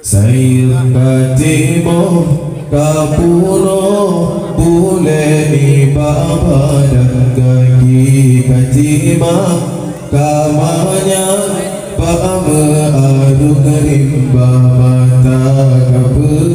Saya katimu kapuno Bule ni dan kaki katima Kamanya Bama adu kerimba mata kapur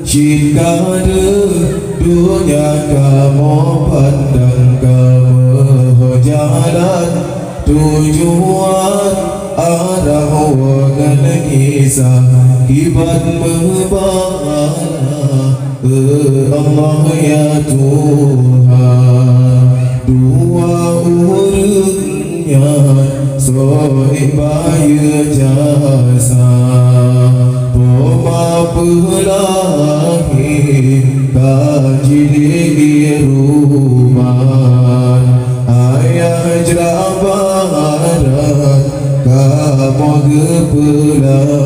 Cikada dunia kamu pandang kamu jalan Tujuan kisah Kibat membara Allah ya Tuhan Dua urutnya Sohibaya jasa Poma pelahi Kaji di rumah Ayah jerabaran Kamu kepelaran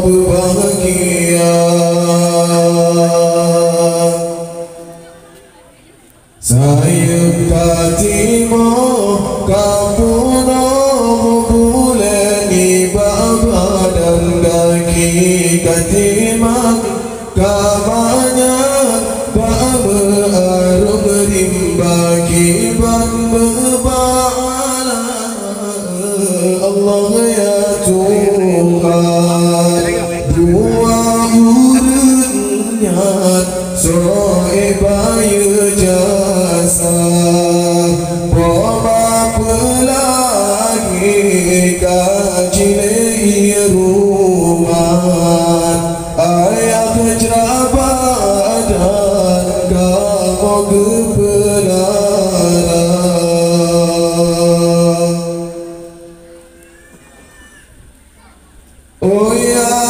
berbahagia. Saya katimu kamu nak bulan ibadah dan kaki katimak kamanya Bama arum rimba kiban berbala Oh ya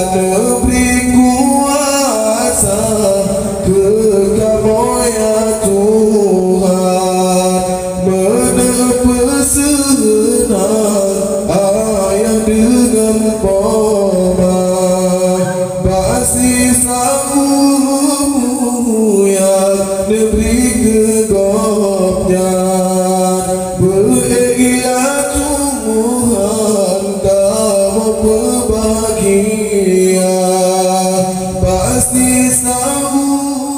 رأسني سعور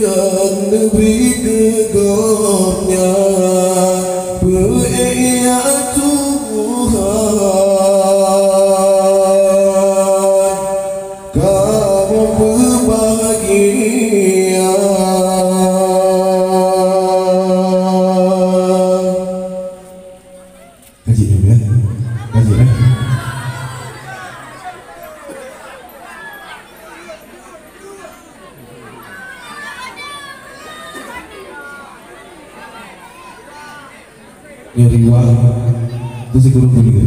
yang negeri tegapnya Beria Tuhan Kamu berbahagia Haji Nabi Haji Nabi nyari uang itu sih kurang begitu